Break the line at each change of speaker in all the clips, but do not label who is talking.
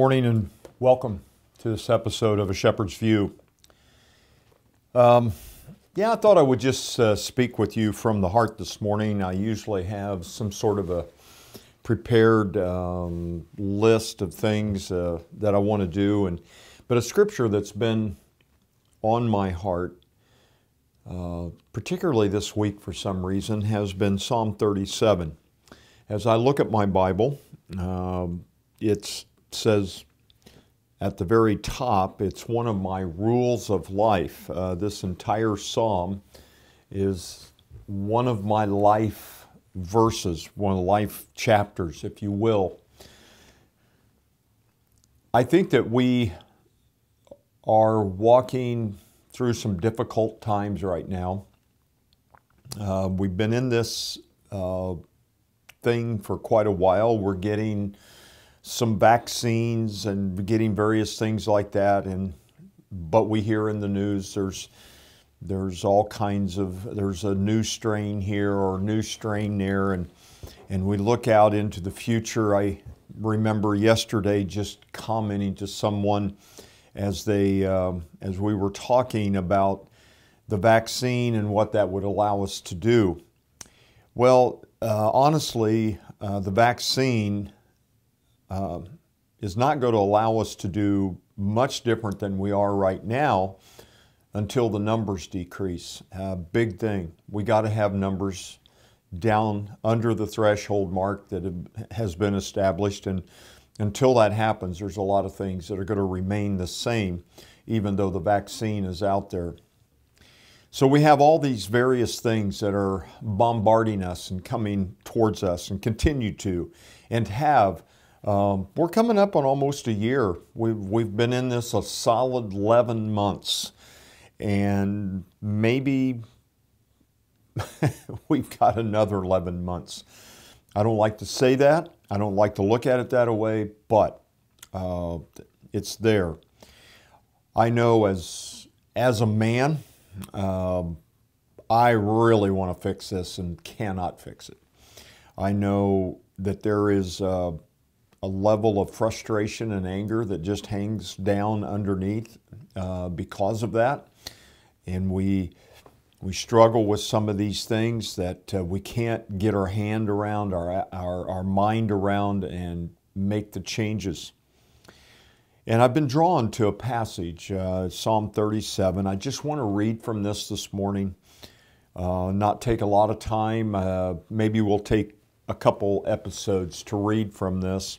morning and welcome to this episode of A Shepherd's View. Um, yeah, I thought I would just uh, speak with you from the heart this morning. I usually have some sort of a prepared um, list of things uh, that I want to do, and but a scripture that's been on my heart, uh, particularly this week for some reason, has been Psalm 37. As I look at my Bible, um, it says at the very top, it's one of my rules of life. Uh, this entire psalm is one of my life verses, one of life chapters, if you will. I think that we are walking through some difficult times right now. Uh, we've been in this uh, thing for quite a while. We're getting some vaccines and getting various things like that. And but we hear in the news there's there's all kinds of there's a new strain here or a new strain there, and and we look out into the future. I remember yesterday just commenting to someone as they um, as we were talking about the vaccine and what that would allow us to do. Well, uh, honestly, uh, the vaccine uh, is not going to allow us to do much different than we are right now until the numbers decrease. Uh, big thing. We got to have numbers down under the threshold mark that has been established. And until that happens, there's a lot of things that are going to remain the same, even though the vaccine is out there. So we have all these various things that are bombarding us and coming towards us and continue to, and have um, we're coming up on almost a year. We've, we've been in this a solid 11 months, and maybe we've got another 11 months. I don't like to say that. I don't like to look at it that way, but uh, it's there. I know as, as a man, um, I really want to fix this and cannot fix it. I know that there is. Uh, a level of frustration and anger that just hangs down underneath uh, because of that. And we, we struggle with some of these things that uh, we can't get our hand around, our, our, our mind around, and make the changes. And I've been drawn to a passage, uh, Psalm 37. I just want to read from this this morning. Uh, not take a lot of time. Uh, maybe we'll take a couple episodes to read from this.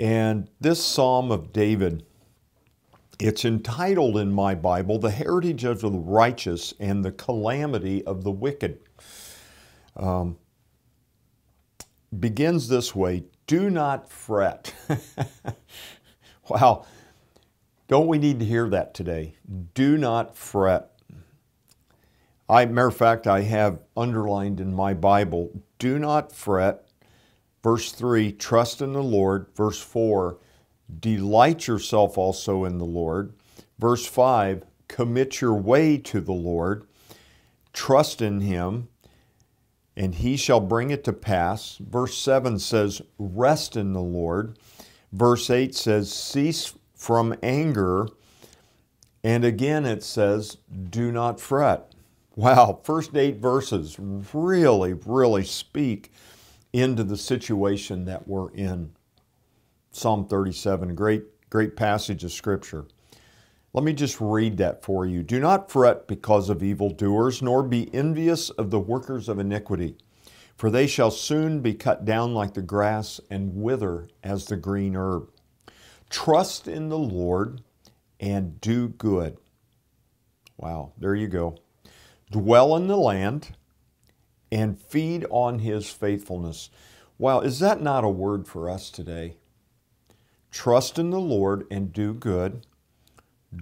And this Psalm of David, it's entitled in my Bible, The Heritage of the Righteous and the Calamity of the Wicked. Um, begins this way Do not fret. wow. Don't we need to hear that today? Do not fret. I, matter of fact, I have underlined in my Bible, do not fret Verse 3, trust in the Lord. Verse 4, delight yourself also in the Lord. Verse 5, commit your way to the Lord. Trust in him, and he shall bring it to pass. Verse 7 says, rest in the Lord. Verse 8 says, cease from anger. And again it says, do not fret. Wow, first eight verses really, really speak into the situation that we're in. Psalm 37, great, great passage of Scripture. Let me just read that for you. Do not fret because of evildoers, nor be envious of the workers of iniquity, for they shall soon be cut down like the grass and wither as the green herb. Trust in the Lord and do good. Wow, there you go. Dwell in the land and feed on his faithfulness. Wow, is that not a word for us today? Trust in the Lord and do good.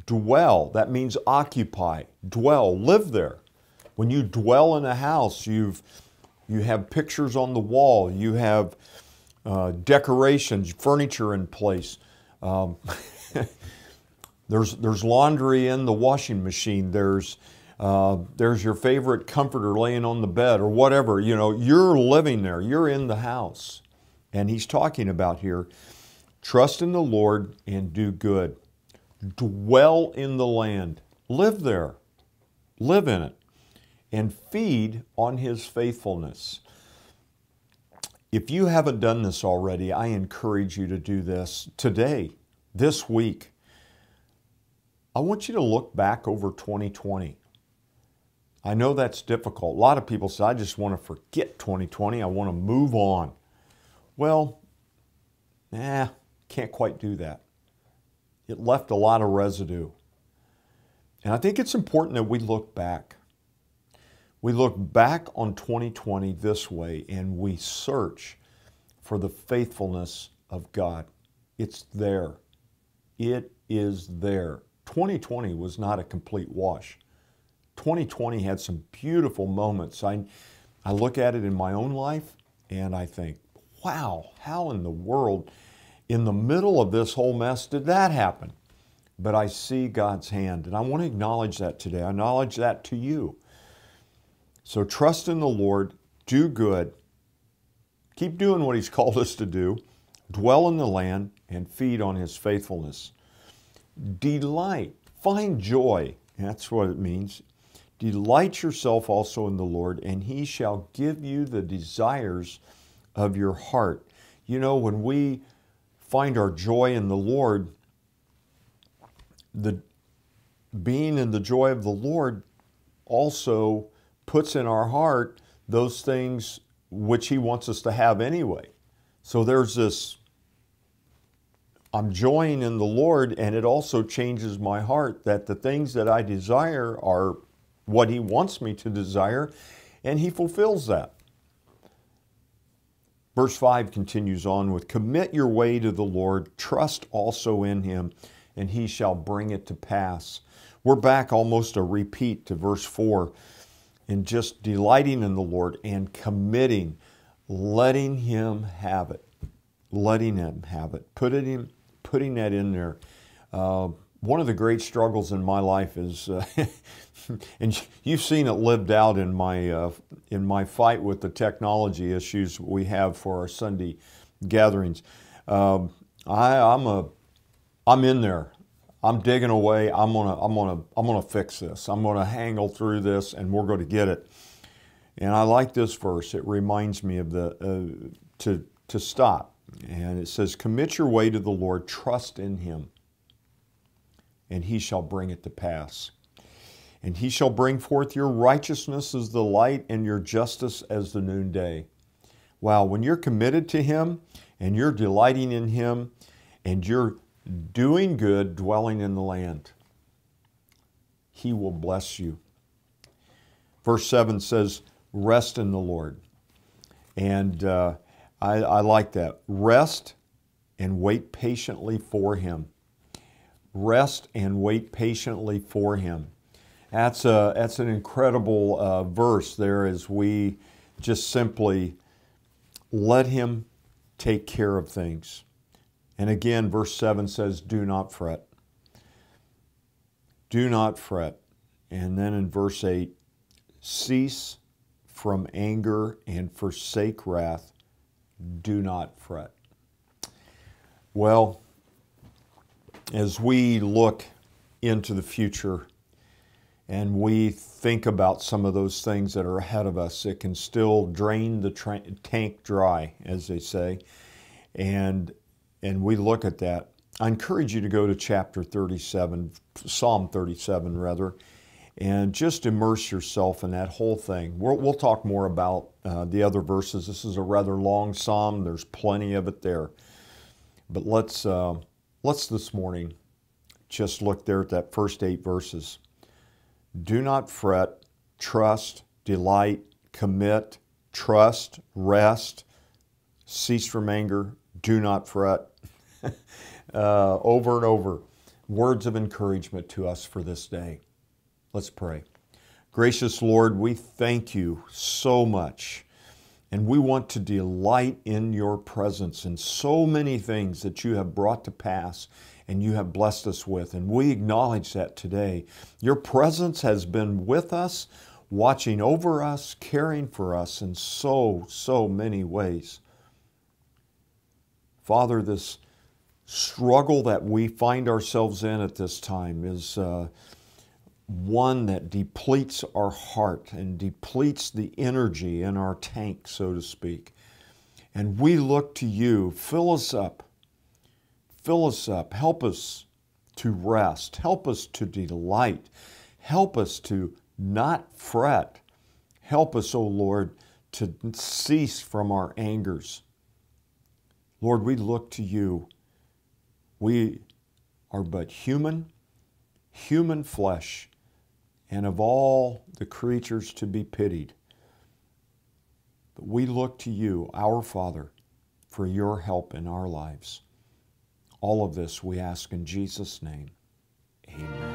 Dwell, that means occupy, dwell, live there. When you dwell in a house, you've you have pictures on the wall, you have uh, decorations, furniture in place. Um, there's there's laundry in the washing machine. There's uh, there's your favorite comforter laying on the bed or whatever. You know, you're living there, you're in the house. And he's talking about here Trust in the Lord and do good. Dwell in the land. Live there. Live in it. And feed on his faithfulness. If you haven't done this already, I encourage you to do this today, this week. I want you to look back over 2020. I know that's difficult. A lot of people say, I just want to forget 2020. I want to move on. Well, nah, can't quite do that. It left a lot of residue. And I think it's important that we look back. We look back on 2020 this way and we search for the faithfulness of God. It's there. It is there. 2020 was not a complete wash. 2020 had some beautiful moments. I, I look at it in my own life and I think, wow, how in the world, in the middle of this whole mess, did that happen? But I see God's hand, and I want to acknowledge that today. I acknowledge that to you. So trust in the Lord, do good, keep doing what He's called us to do, dwell in the land, and feed on His faithfulness. Delight, find joy. That's what it means. Delight yourself also in the Lord, and He shall give you the desires of your heart. You know, when we find our joy in the Lord, the being in the joy of the Lord also puts in our heart those things which He wants us to have anyway. So there's this I'm joying in the Lord, and it also changes my heart that the things that I desire are what He wants me to desire, and He fulfills that. Verse 5 continues on with Commit your way to the Lord, trust also in Him, and He shall bring it to pass. We're back almost a repeat to verse 4 in just delighting in the Lord and committing, letting Him have it, letting Him have it, putting Him, putting that in there. Uh, one of the great struggles in my life is, uh, and you've seen it lived out in my uh, in my fight with the technology issues we have for our Sunday gatherings. Um, I, I'm a I'm in there. I'm digging away. I'm gonna, I'm gonna, I'm gonna fix this. I'm gonna hangle through this, and we're to get it. And I like this verse. It reminds me of the uh, to to stop, and it says, "Commit your way to the Lord. Trust in Him, and He shall bring it to pass." And he shall bring forth your righteousness as the light and your justice as the noonday. Wow, when you're committed to Him and you're delighting in Him and you're doing good, dwelling in the land. He will bless you. Verse 7 says, Rest in the Lord. And uh, I, I like that. Rest and wait patiently for Him. Rest and wait patiently for Him. That's, a, that's an incredible uh, verse there as we just simply let Him take care of things. And again, verse 7 says, Do not fret. Do not fret. And then in verse 8, cease from anger and forsake wrath. Do not fret. Well, as we look into the future and we think about some of those things that are ahead of us, it can still drain the tra- tank dry, as they say. And and we look at that, I encourage you to go to chapter 37, Psalm 37 rather, and just immerse yourself in that whole thing. We'll, we'll talk more about uh, the other verses. This is a rather long psalm. There's plenty of it there. But let's, uh, let's this morning just look there at that first eight verses. Do not fret, trust, delight, commit, trust, rest, cease from anger, do not fret, uh, over and over. Words of encouragement to us for this day. Let's pray. Gracious Lord, we thank you so much. And we want to delight in your presence in so many things that you have brought to pass and you have blessed us with. And we acknowledge that today. Your presence has been with us, watching over us, caring for us in so, so many ways. Father, this struggle that we find ourselves in at this time is uh, one that depletes our heart and depletes the energy in our tank, so to speak. And we look to you. Fill us up. Fill us up. Help us to rest. Help us to delight. Help us to not fret. Help us, O oh Lord, to cease from our angers. Lord, we look to you. We are but human, human flesh, and of all the creatures to be pitied. But we look to you, our Father, for your help in our lives. All of this we ask in Jesus' name. Amen.